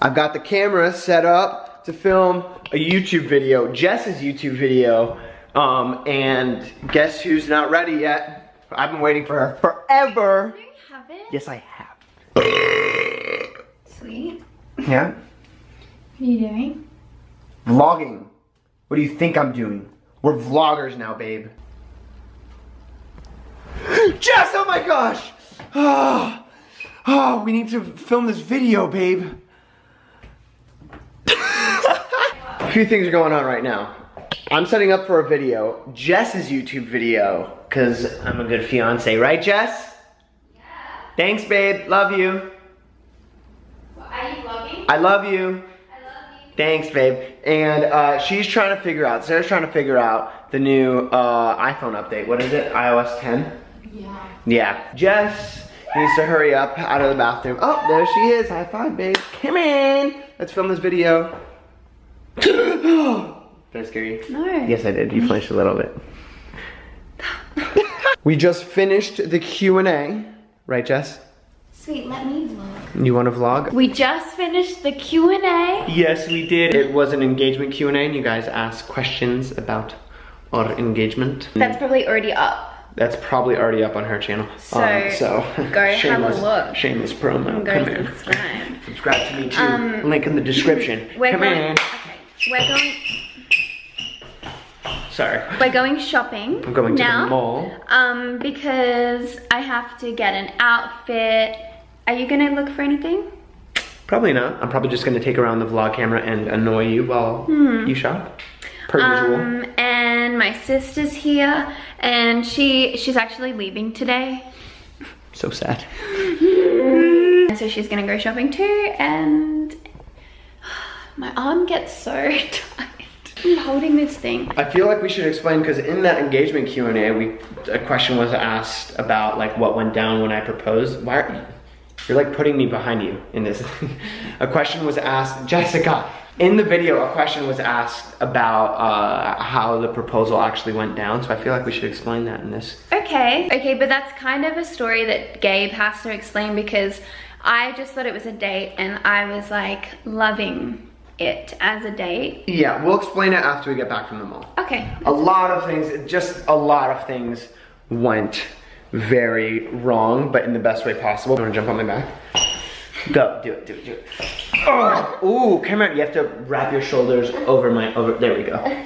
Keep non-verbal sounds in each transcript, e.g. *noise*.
I've got the camera set up to film a YouTube video, Jess's YouTube video. Um, and guess who's not ready yet? I've been waiting for her forever. Do you have it? Yes, I have. Sweet. Yeah? What are you doing? Vlogging. What do you think I'm doing? We're vloggers now, babe. *gasps* Jess, oh my gosh! Oh, *sighs* oh, we need to film this video, babe. a few things are going on right now. I'm setting up for a video, Jess's YouTube video, because I'm a good fiance, right, Jess? Yeah. Thanks, babe. Love you. Are you vlogging? I love you. I love you. Thanks, babe. And uh, she's trying to figure out, Sarah's trying to figure out the new uh, iPhone update. What is it? iOS 10? Yeah. Yeah. Jess needs to hurry up out of the bathroom. Oh, there she is. High five, babe. Come in. Let's film this video. *gasps* Did I scare you? No. Yes, I did. You *laughs* flinched a little bit. *laughs* we just finished the Q&A. Right, Jess? Sweet, let me vlog. You want to vlog? We just finished the Q&A. Yes, we did. It was an engagement Q&A and you guys asked questions about our engagement. That's probably already up. That's probably already up on her channel. So, Um, so *laughs* go have a shameless, look. Shameless promo. Go Come here. subscribe. Subscribe to me too. Um, Link in the description. Come okay. We're going, Sorry. we're going shopping I'm going to now. the mall. Um, because I have to get an outfit. Are you gonna look for anything? Probably not. I'm probably just gonna take around the vlog camera and annoy you while you shop. Per usual. Hmm. Um, and my sister's here, and she she's actually leaving today. So sad. And *laughs* so she's gonna go shopping too, and my arm gets so *laughs* tight. I'm holding this thing. I feel like we should explain because in that engagement Q and A, we a question was asked about like what went down when I proposed. Why are you? You're like putting me behind you in this. *laughs* a question was asked, Jessica. In the video, a question was asked about uh, how the proposal actually went down. So I feel like we should explain that in this. Okay, okay, but that's kind of a story that Gabe has to explain because I just thought it was a date and I was like loving it as a date. Yeah, we'll explain it after we get back from the mall. Okay, A lot of things, just a lot of things went very wrong, but in the best way possible. You wanna jump on my back? Go, do it, do it, do it. Oh, ooh, come. You have to wrap your shoulders over my, over, there we go.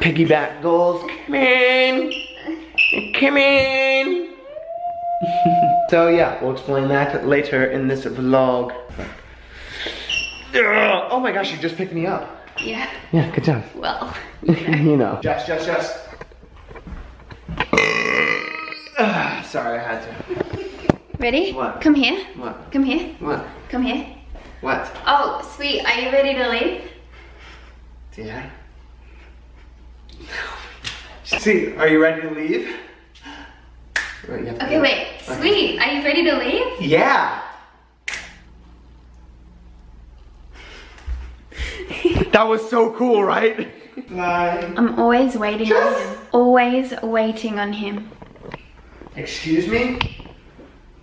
Piggyback goals, come in. Come in. *laughs* so yeah, we'll explain that later in this vlog. Ugh, Oh my gosh, you just picked me up. yeah, Yeah, good job. well, *laughs* you know. Just, just, just. Sorry, I had to. ready? What? Come here, What? come here, What? come here. What? Oh, sweet, are you ready to leave? Yeah. See, are you ready to leave? Wait, you have to Okay, do it. wait, sweet, are you ready to leave? Yeah. That was so cool, right? Bye. I'm always waiting on him. Always waiting on him. Excuse me?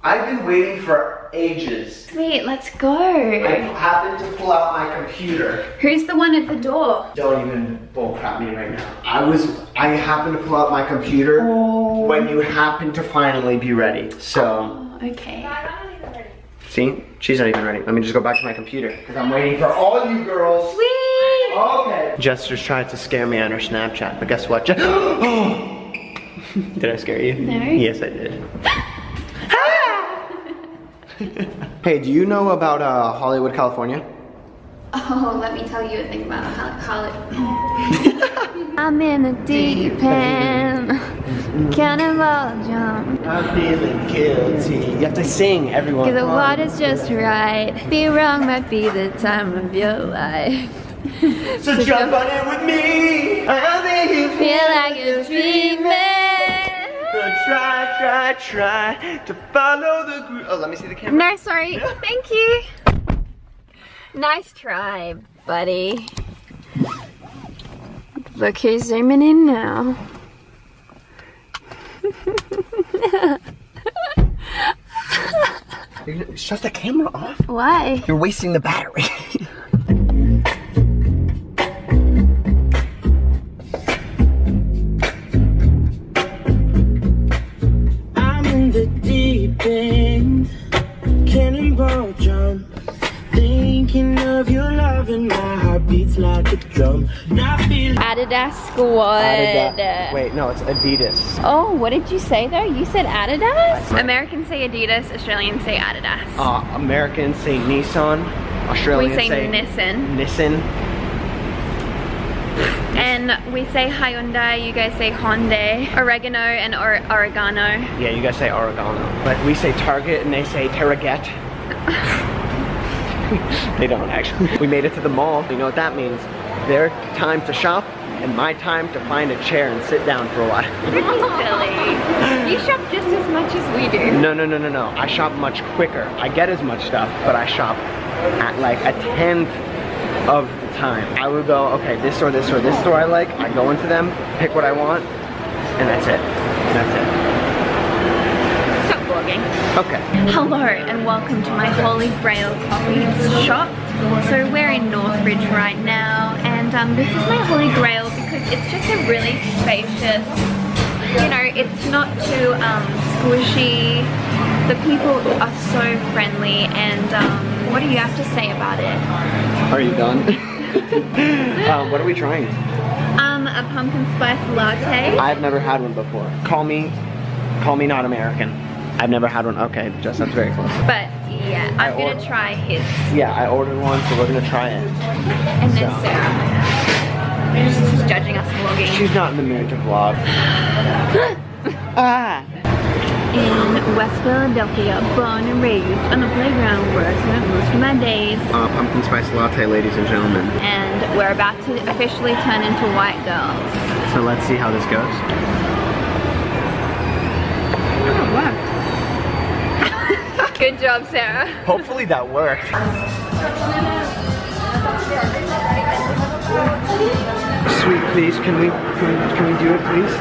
I've been waiting for ages. Sweet, let's go. I go. happened to pull out my computer. Who's the one at the door? Don't even bullcrap me right now. I was, I happened to pull out my computer Oh. when you happened to finally be ready. So, Oh, okay. see, she's not even ready. Let me just go back to my computer because I'm waiting for all you girls. Sweet! Okay. Jess just tried to scare me on her Snapchat, but guess what? Je- oh! *gasps* *gasps* did I scare you? No. Yes, I did. *laughs* hey, do you know about uh, Hollywood, California? Oh, let me tell you a thing about Hollywood. *laughs* I'm in the deep end. Cannonball jump. I'm feeling guilty. You have to sing, everyone. Cause the water's just right. Be wrong might be the time of your life. *laughs* So jump on it with me. I'll think you Feel like you're dreaming. Try, try, try to follow the group. Oh, let me see the camera. No, sorry. Thank you. Nice try, buddy. Look who's zooming in now. *laughs* Shut the camera off. Why? You're wasting the battery. *laughs* squad. Adidas. Wait, no, it's Adidas. Oh, what did you say there? You said Adidas? Americans say Adidas, Australians say Adidas. Uh, Americans say Nissan. Australians we say, Nissan. Nissan. And we say Hyundai, you guys say Hyundai. Oregano and or oregano. Yeah, you guys say oregano. But we say Target and they say Target. *laughs* they don't actually. We made it to the mall. You know what that means? Their time to shop and my time to find a chair and sit down for a while. *laughs* Pretty silly. You shop just as much as we do. No, no, no, no, no. I shop much quicker. I get as much stuff, but I shop at like a tenth of the time. I would go, okay, this store, this store, this store I like. I go into them, pick what I want, and that's it. That's it. Stop vlogging. Okay. Hello and welcome to my Holy Grail coffee shop. So we're in Northbridge right now and um, this is my Holy Grail because it's just a really spacious, you know, it's not too um, squishy. The people are so friendly and um, what do you have to say about it? Are you done? *laughs* um, what are we trying? Um, a pumpkin spice latte. I've never had one before. Call me, call me not American. I've never had one. Okay, just that's very close. But yeah, I'm I gonna try his. Yeah, I ordered one, so we're gonna try it. And then So- Sarah. She's judging us vlogging. She's not in the mood to vlog. *gasps* ah. in West Philadelphia, born and raised on the playground where I spent most of my days. Uh, pumpkin spice latte, ladies and gentlemen. And we're about to officially turn into white girls. So let's see how this goes. Good job, Sarah. Hopefully that worked. Sweet, please, can we, can we, can we do it, please?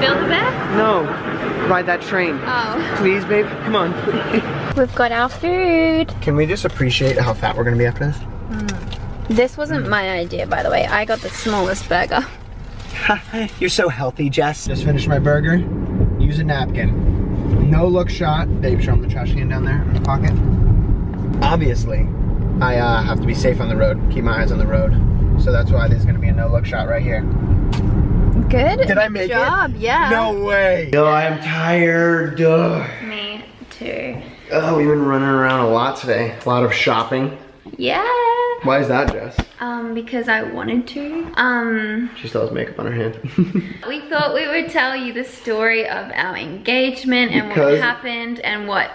Build a bear? No, ride that train. Oh. Please, babe, come on. We've got our food. Can we just appreciate how fat we're gonna be after this? Hmm. This wasn't hmm. my idea, by the way. I got the smallest burger. *laughs* You're so healthy, Jess. Just finished my burger. Use a napkin. No look shot. Babe, show him the trash can down there in the pocket. Obviously, I uh, have to be safe on the road. Keep my eyes on the road. So that's why there's gonna be a no look shot right here. Good Did I make job, it? yeah. No way. Yo, I'm tired. Ugh. Me too. Oh, we've been running around a lot today. A lot of shopping. Yeah. Why is that, Jess? Um, because I wanted to. Um, She still has makeup on her hand. *laughs* We thought we would tell you the story of our engagement and what happened and what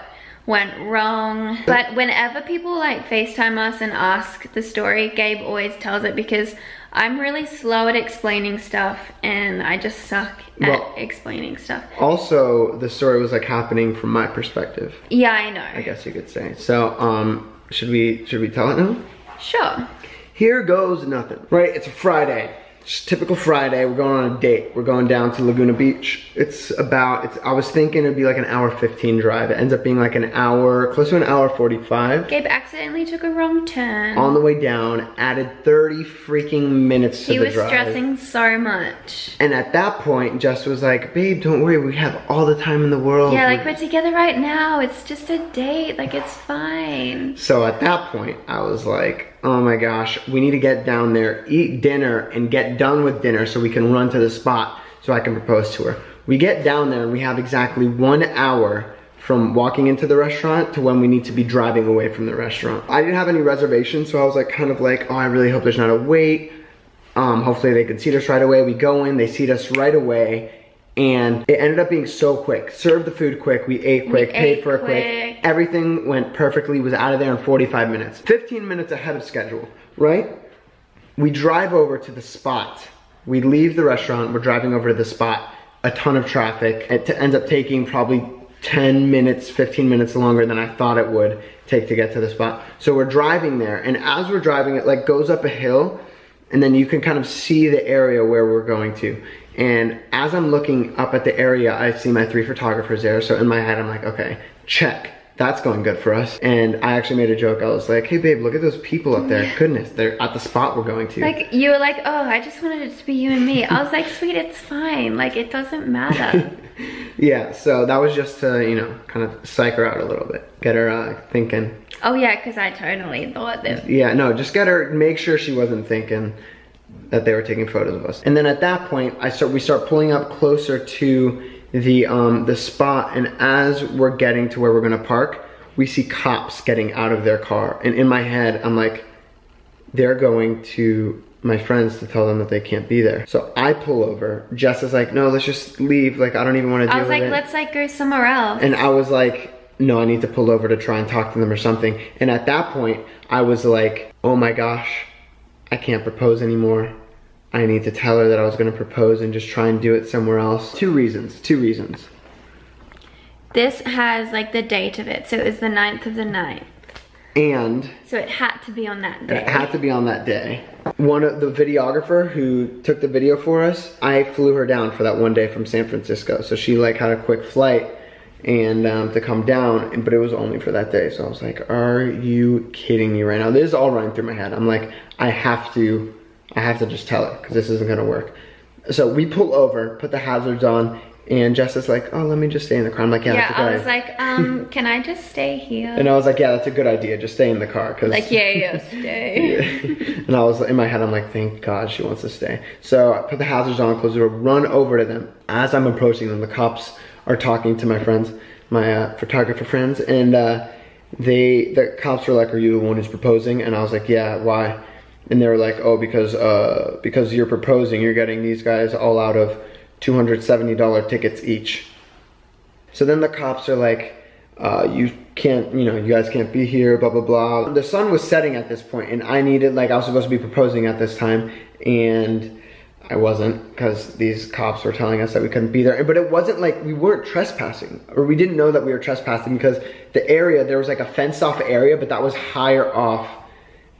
went wrong. But whenever people like FaceTime us and ask the story, Gabe always tells it because I'm really slow at explaining stuff and I just suck Well- at explaining stuff. also, the story was like happening from my perspective. Yeah, I know. I guess you could say. So, um, should we should we tell it now? Sure. Here goes nothing. Right, it's a Friday. Just typical Friday. We're going on a date. We're going down to Laguna Beach. It's about. It's. I was thinking it'd be like an hour 15 drive. It ends up being like an hour, close to an hour 45. Gabe accidentally took a wrong turn. On the way down, added 30 freaking minutes to he the was drive. stressing so much. And at that point, Jess was like, "Babe, don't worry. We have all the time in the world." Yeah, like we're together right now. It's just a date. Like it's fine. So at that point, I was like, oh my gosh, we need to get down there, eat dinner, and get done with dinner so we can run to the spot so I can propose to her. We get down there and we have exactly one hour from walking into the restaurant to when we need to be driving away from the restaurant. I didn't have any reservations, so I was like, kind of like, oh, I really hope there's not a wait. Um, hopefully they can seat us right away. We go in, they seat us right away, and it ended up being so quick. Served the food quick, we ate quick, paid ate for it quick. quick. Everything went perfectly, was out of there in 45 minutes. 15 minutes ahead of schedule, right? We drive over to the spot. We leave the restaurant, we're driving over to the spot. A ton of traffic. It ends up taking probably 10 minutes, 15 minutes longer than I thought it would take to get to the spot. So we're driving there, and as we're driving, it like goes up a hill, and then you can kind of see the area where we're going to. And as I'm looking up at the area, I see my three photographers there. So in my head, I'm like, okay, check. That's going good for us. And I actually made a joke. I was like, hey babe, look at those people up there. Goodness, they're at the spot we're going to. Like you were like, oh, I just wanted it to be you and me. I was like, sweet, it's fine. Like it doesn't matter. *laughs* yeah, so that was just to, you know, kind of psych her out a little bit. Get her uh, thinking. oh yeah, because I totally thought that. Yeah, no, just get her, make sure she wasn't thinking that they were taking photos of us. And then at that point, I start, we start pulling up closer to the, um, the spot. And as we're getting to where we're gonna park, we see cops getting out of their car. And in my head, I'm like, they're going to my friends to tell them that they can't be there. So I pull over. Jess is like, no, let's just leave. Like, I don't even want to deal I was like, let's like go somewhere else. And I was like, no, I need to pull over to try and talk to them or something. And at that point, I was like, oh my gosh, I can't propose anymore. I need to tell her that I was gonna propose and just try and do it somewhere else. Two reasons, two reasons. this has like the date of it, so it was the 9th of the 9th. And So it had to be on that day. it had to be on that day. One of the videographer who took the video for us, I flew her down for that one day from San Francisco. So she like had a quick flight and um, to come down, but it was only for that day. So I was like, "Are you kidding me right now?" This is all running through my head. I'm like, I have to, I have to just tell her because this isn't gonna work. So we pull over, put the hazards on, and Jess is like, "Oh, let me just stay in the car." I'm like, "Yeah, yeah, I was idea." like, um, *laughs* can I just stay here? and I was like, "Yeah, that's a good idea. Just stay in the car." Cause like, yeah, yeah, *laughs* stay. and I was in my head, I'm like, thank God she wants to stay. So I put the hazards on, close the door, run over to them. As I'm approaching them, the cops are talking to my friends, my uh, photographer friends, and uh, they, the cops were like, "Are you the one who's proposing?" And I was like, "Yeah, why?" And they were like, "Oh, because uh, because you're proposing, you're getting these guys all out of $270 tickets each." So then the cops are like, uh, you can't, you know, you guys can't be here, blah, blah, blah. The sun was setting at this point, and I needed, like, I was supposed to be proposing at this time, and I wasn't, because these cops were telling us that we couldn't be there. But it wasn't like we weren't trespassing, or we didn't know that we were trespassing, because the area, there was like a fenced off area, but that was higher off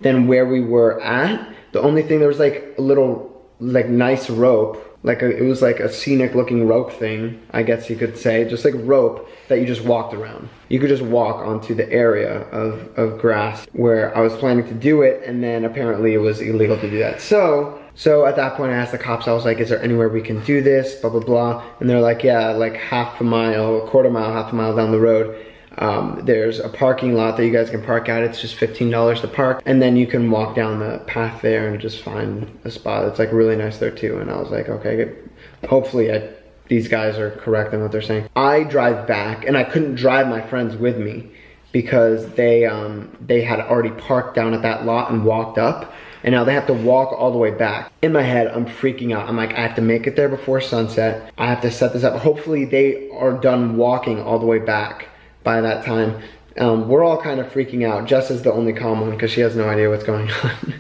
than where we were at. The only thing, there was like a little, like, nice rope like a, it was like a scenic looking rope thing, I guess you could say, just like rope that you just walked around. You could just walk onto the area of, of grass where I was planning to do it, and then apparently it was illegal to do that. So, so at that point I asked the cops, I was like, is there anywhere we can do this, blah, blah, blah. And they're like, yeah, like half a mile, a quarter mile, half a mile down the road. Um, there's a parking lot that you guys can park at. It's just $15 to park. And then you can walk down the path there and just find a spot. It's like really nice there too. And I was like, okay, good. Hopefully I, these guys are correct in what they're saying. I drive back and I couldn't drive my friends with me because they, um, they had already parked down at that lot and walked up. And now they have to walk all the way back. In my head, I'm freaking out. I'm like, I have to make it there before sunset. I have to set this up. Hopefully they are done walking all the way back by that time. Um, we're all kind of freaking out. Jess is the only calm one because she has no idea what's going *laughs* on.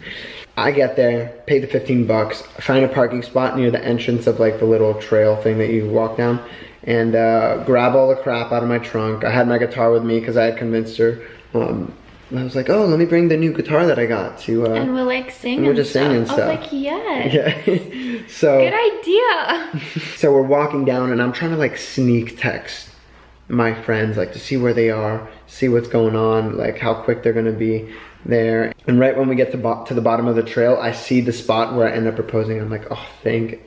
I get there, pay the 15 bucks, find a parking spot near the entrance of like the little trail thing that you walk down, and uh, grab all the crap out of my trunk. I had my guitar with me because I had convinced her. Um, I was like, oh, let me bring the new guitar that I got to. Uh, and we're like singing. we're just stuff. singing I was like, yes. *laughs* yeah. so Good idea. *laughs* so we're walking down and I'm trying to like sneak text my friends like to see where they are, see what's going on, like how quick they're gonna be there. And right when we get to, bo- to the bottom of the trail, I see the spot where I end up proposing. I'm like, oh, thank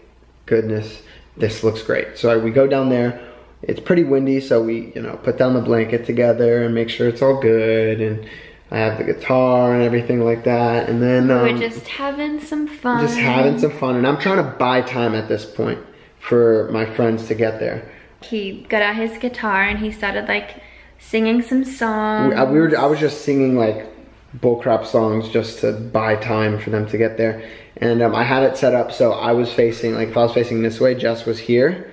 goodness, this looks great. So I, we go down there. It's pretty windy, so we, you know, put down the blanket together and make sure it's all good. And I have the guitar and everything like that. And then um, we're just having some fun. just having some fun. And I'm trying to buy time at this point for my friends to get there. He got out his guitar and he started like singing some songs. We, I, we were, I was just singing like bullcrap songs just to buy time for them to get there. And um, I had it set up so I was facing, like if I was facing this way, Jess was here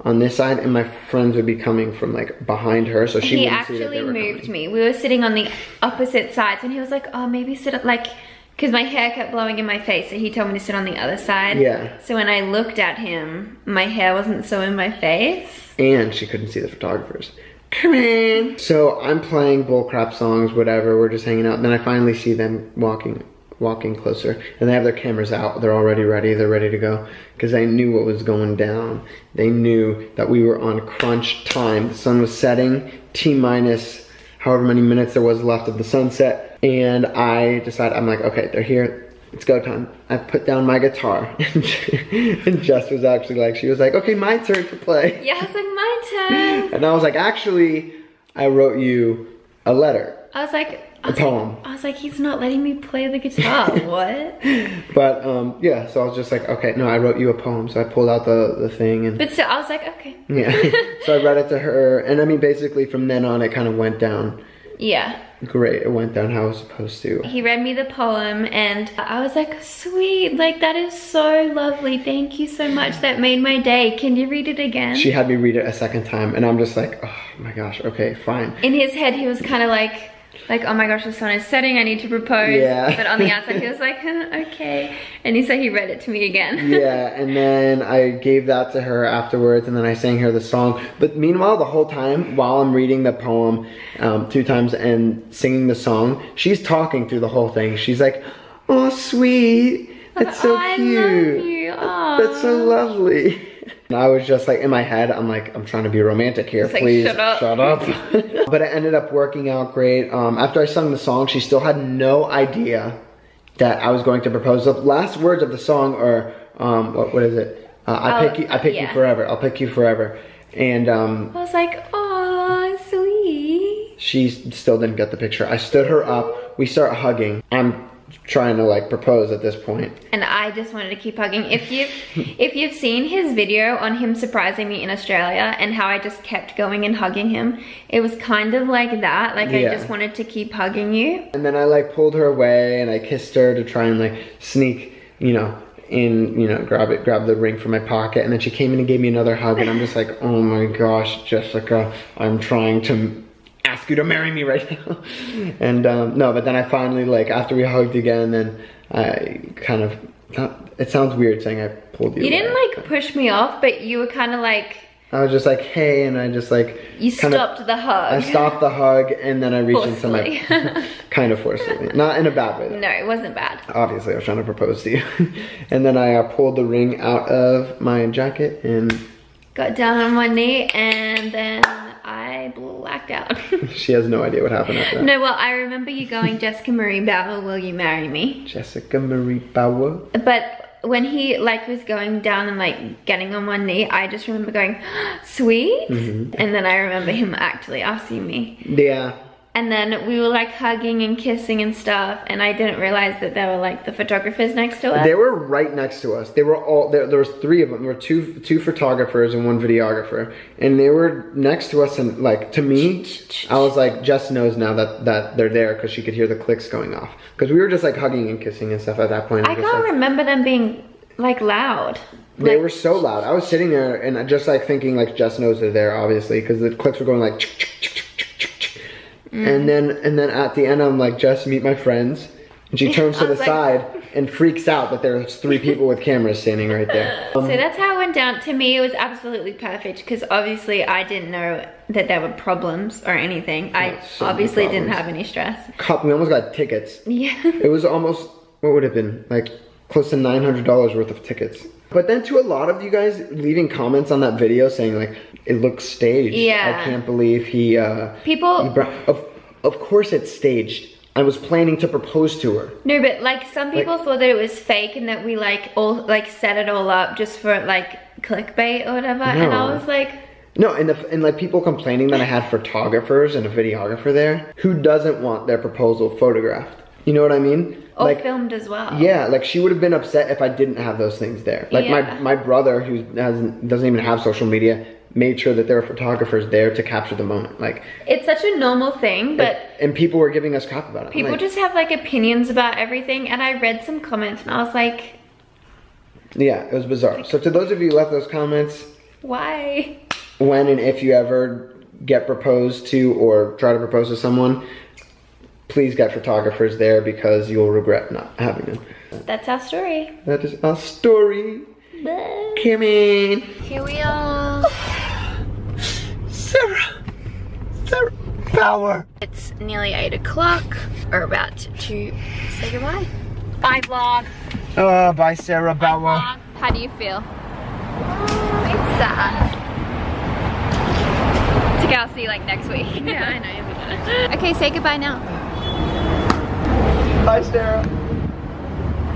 on this side and my friends would be coming from like behind her so she he wouldn't see that actually moved coming. me. We were sitting on the opposite sides and he was like, oh, maybe sit up like, because my hair kept blowing in my face. So he told me to sit on the other side. Yeah. So when I looked at him, my hair wasn't so in my face. and she couldn't see the photographers. Come in. So I'm playing bullcrap songs, whatever. We're just hanging out. Then I finally see them walking, walking closer, and they have their cameras out. They're already ready. They're ready to go because they knew what was going down. They knew that we were on crunch time. The sun was setting. T minus however many minutes there was left of the sunset. And I decided, I'm like, okay, they're here. It's go time. I put down my guitar *laughs* and Jess was actually like, she was like, okay, my turn to play. *laughs* Yeah, it's like my turn. And I was like, actually, I wrote you a letter, I was like, I a was poem. Like, I was like, he's not letting me play the guitar. *laughs* what? But um, yeah, so I was just like, okay, no, I wrote you a poem. So I pulled out the, the thing and But still, I was like, okay. yeah. so I read it to her. And I mean, basically from then on, it kind of went down Yeah. great. It went down how it was supposed to. He read me the poem and I was like, sweet, like that is so lovely. Thank you so much. That made my day. Can you read it again? She had me read it a second time and I'm just like, oh my gosh, okay, fine. In his head, he was kind of like, like, oh my gosh, the sun is setting, I need to propose. Yeah. But on the *laughs* outside, he was like, okay. And he said he read it to me again. *laughs* yeah, and then I gave that to her afterwards, and then I sang her the song. But meanwhile, the whole time, while I'm reading the poem um, two times and singing the song, she's talking through the whole thing. She's like, "Oh, sweet, that's so cute. love you. Aw. That's so lovely." And I was just like in my head, I'm like, I'm trying to be romantic here, It's like, please shut up. shut up. *laughs* but it ended up working out great. Um, after I sung the song, she still had no idea that I was going to propose. The last words of the song are, um, what, what is it? Uh, I Oh, pick you, I pick you forever. I'll pick you forever. And um, I was like, oh, sweet. she still didn't get the picture. I stood her up. We start hugging. I'm trying to like propose at this point. And I just wanted to keep hugging. If you've if you've seen his video on him surprising me in Australia and how I just kept going and hugging him, it was kind of like that. Like Yeah. I just wanted to keep hugging you. And then I like pulled her away and I kissed her to try and like sneak, you know, in, you know, grab it, grab the ring from my pocket. And then she came in and gave me another hug. And I'm just like, oh my gosh, Jessica, I'm trying to ask you to marry me right now. *laughs* and um, no, but then I finally like, after we hugged again, then I kind of, it sounds weird saying I pulled you You didn't like push me off, but you were kind of like I was just like, hey, and I just like, you stopped the hug. I stopped the hug and then I reached into my, *laughs* kind of forcefully, not in a bad way. though. No, it wasn't bad. obviously I was trying to propose to you. *laughs* and then I uh, pulled the ring out of my jacket and Got down on one knee and then I blacked out. *laughs* she has no idea what happened after that. no, well, I remember you going, Jessica Marie Bauer, will you marry me? Jessica Marie Bauer. But when he like was going down and like getting on one knee, I just remember going, *gasps* sweet. Mm-hmm. And then I remember him actually asking me. Yeah. And then we were like hugging and kissing and stuff. And I didn't realize that there were like the photographers next to us. They were right next to us. They were all there. There was three of them. There were two two photographers and one videographer, and they were next to us. And like to me, I was like, Jess knows now that that they're there because she could hear the clicks going off. Because we were just like hugging and kissing and stuff at that point. I I'm can't like- remember them being like loud. They Like- were so loud. I was sitting there and just like thinking like Jess knows they're there, obviously, because the clicks were going like. Mm. And then and then at the end, I'm like, just meet my friends. And she *laughs* turns to the like- side and freaks out that there's three people with cameras standing right there. *laughs* Um, So that's how it went down. To me, it was absolutely perfect because obviously I didn't know that there were problems or anything. I so obviously didn't have any stress. we almost got tickets. Yeah. It was almost what would have been like close to nine hundred dollars worth of tickets. But then to a lot of you guys leaving comments on that video saying like it looks staged. Yeah. I can't believe he. uh People he of of course it's staged. I was planning to propose to her. No, but like some people thought that it was fake and that we like all like set it all up just for like clickbait or whatever. No. And I was like, No, and the, and like people complaining that I had photographers and a videographer there. Who doesn't want their proposal photographed? You know what I mean? all like filmed as well. yeah, like she would have been upset if I didn't have those things there. Like Yeah. my my brother who hasn't doesn't even have social media made sure that there were photographers there to capture the moment. Like It's such a normal thing, but and people were giving us crap about it. People like, just have like opinions about everything. And I read some comments and I was like, yeah, it was bizarre. So to those of you who left those comments, why? when and if you ever get proposed to or try to propose to someone, please get photographers there because you'll regret not having them. That's our story. That is our story. Come in. Here we are. Sarah. Sarah Bauer. It's nearly eight o'clock. We're about to say goodbye. Bye vlog. Uh, bye, Sarah Bauer. How do you feel? it's sad. It's Okay, I'll see you like next week. Yeah, I know. You'll be better. *laughs* Okay, say goodbye now. Bye, Sarah.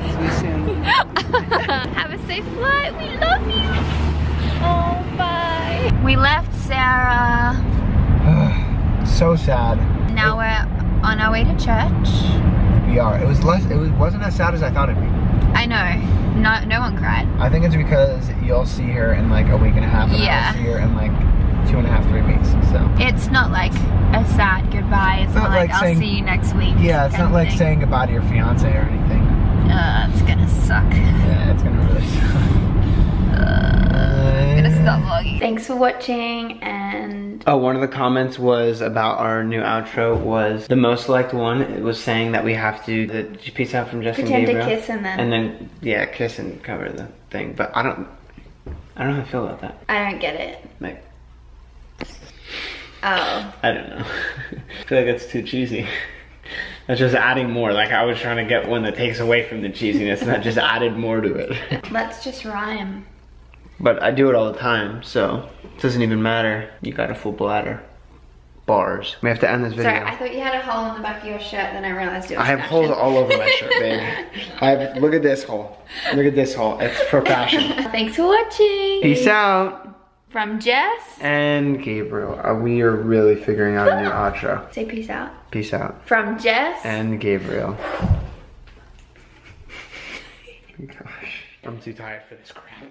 See you soon. *laughs* Have a safe flight. We love you. Oh, bye. We left Sarah. *sighs* so sad. Now we're on our way to church. We are. It was less. It was, wasn't as sad as I thought it'd be. I know. No, no one cried. I think it's because you'll see her in like a week and a half, and Yeah. I'll see her in like two and a half, three weeks. So. It's not like a sad goodbye. It's Not not like, like I'll see you next week. Yeah, it's not like thing. saying goodbye to your fiance or anything. Uh, it's gonna suck. Yeah, it's gonna really suck. I'm gonna stop vlogging. Thanks for watching and Oh, one of the comments was about our new outro was the most liked one. It was saying that we have to the did you out from Justin pretend to kiss and then And then yeah, kiss and cover the thing. But I don't I don't know how I feel about that. I don't get it. Like Oh. I don't know. *laughs* I feel like it's too cheesy. That's just adding more. Like I was trying to get one that takes away from the cheesiness and that just added more to it. *laughs* Let's just rhyme. But I do it all the time, so it doesn't even matter. You got a full bladder. Bars. We have to end this video. Sorry, I thought you had a hole in the back of your shirt, then I realized it was I have holes all over my shirt, babe. *laughs* I have, look at this hole. Look at this hole. It's for fashion. Thanks for watching. Peace out. From Jess. And Gabriel. Uh, we are really figuring out a new outro. Say peace out. Peace out. From Jess. And Gabriel. *laughs* Gosh, I'm too tired for this crap.